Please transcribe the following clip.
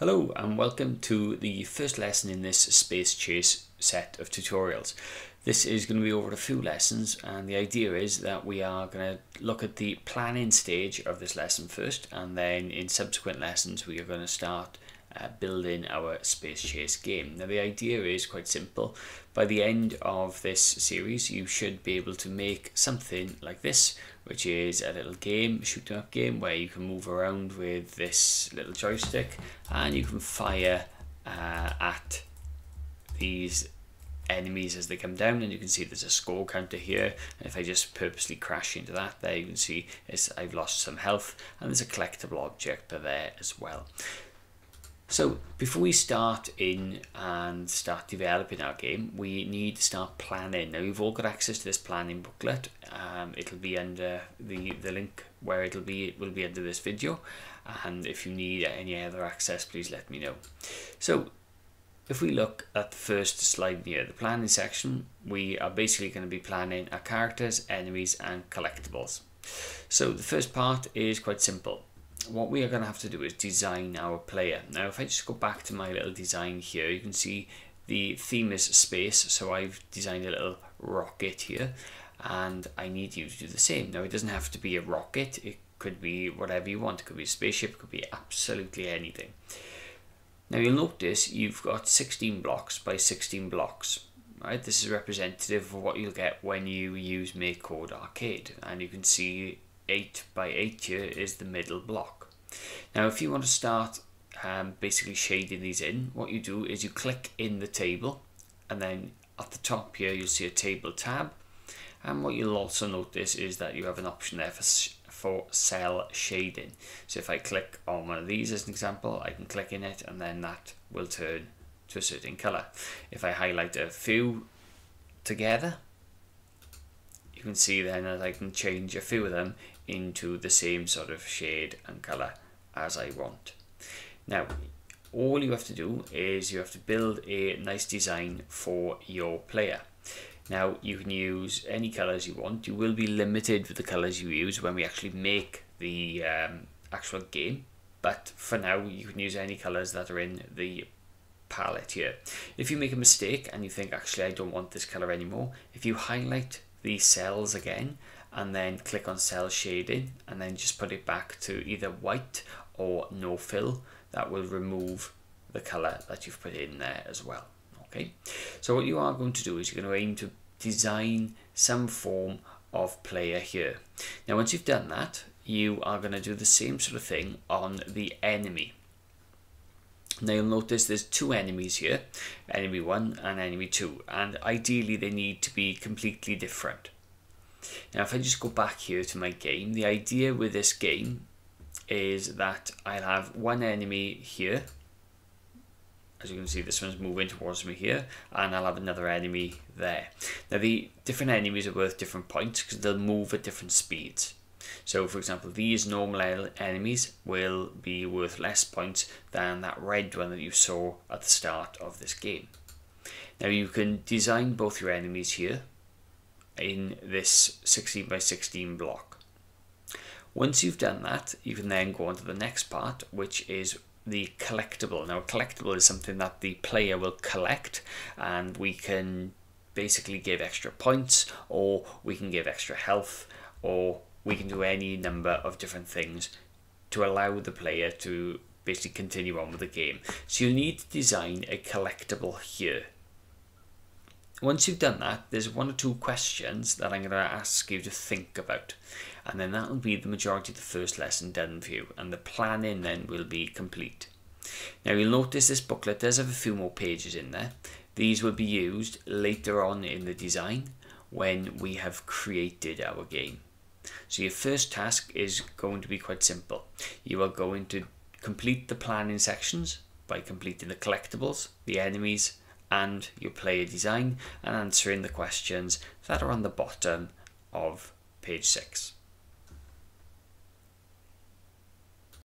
Hello and welcome to the first lesson in this Space Chase set of tutorials. This is going to be over a few lessons and the idea is that we are going to look at the planning stage of this lesson first and then in subsequent lessons we are going to start uh, building our Space Chase game. Now the idea is quite simple. By the end of this series you should be able to make something like this which is a little game, shoot 'em up game, where you can move around with this little joystick and you can fire uh, at these enemies as they come down and you can see there's a score counter here and if I just purposely crash into that there you can see I've lost some health and there's a collectible object there as well so before we start in and start developing our game, we need to start planning. Now you've all got access to this planning booklet. Um, it'll be under the, the link where it'll be, it will be under this video. And if you need any other access, please let me know. So if we look at the first slide here, the planning section, we are basically going to be planning our characters, enemies and collectibles. So the first part is quite simple what we are going to have to do is design our player. Now if I just go back to my little design here, you can see the theme is space, so I've designed a little rocket here, and I need you to do the same. Now it doesn't have to be a rocket, it could be whatever you want, it could be a spaceship, it could be absolutely anything. Now you'll notice you've got 16 blocks by 16 blocks. Right, this is representative of what you'll get when you use MakeCode Arcade, and you can see 8 by 8 here is the middle block. Now if you want to start um, basically shading these in, what you do is you click in the table and then at the top here you'll see a table tab and what you'll also notice is that you have an option there for, for cell shading. So if I click on one of these as an example, I can click in it and then that will turn to a certain color. If I highlight a few together, you can see then that I can change a few of them into the same sort of shade and color as I want. Now, all you have to do is you have to build a nice design for your player. Now, you can use any colors you want. You will be limited with the colors you use when we actually make the um, actual game. But for now, you can use any colors that are in the palette here. If you make a mistake and you think, actually, I don't want this color anymore, if you highlight these cells again and then click on cell shading and then just put it back to either white or no fill that will remove the color that you've put in there as well okay? So what you are going to do is you're going to aim to design some form of player here. Now once you've done that you are going to do the same sort of thing on the enemy. Now you'll notice there's two enemies here, enemy 1 and enemy 2, and ideally they need to be completely different. Now if I just go back here to my game, the idea with this game is that I'll have one enemy here, as you can see this one's moving towards me here, and I'll have another enemy there. Now the different enemies are worth different points because they'll move at different speeds. So for example, these normal enemies will be worth less points than that red one that you saw at the start of this game. Now you can design both your enemies here in this 16 by 16 block. Once you've done that, you can then go on to the next part, which is the collectible. Now, a collectible is something that the player will collect, and we can basically give extra points, or we can give extra health, or we can do any number of different things to allow the player to basically continue on with the game. So you need to design a collectible here. Once you've done that, there's one or two questions that I'm going to ask you to think about. And then that will be the majority of the first lesson done for you. And the planning then will be complete. Now you'll notice this booklet does have a few more pages in there. These will be used later on in the design when we have created our game. So your first task is going to be quite simple. You are going to complete the planning sections by completing the collectibles, the enemies, and your player design and answering the questions that are on the bottom of page 6.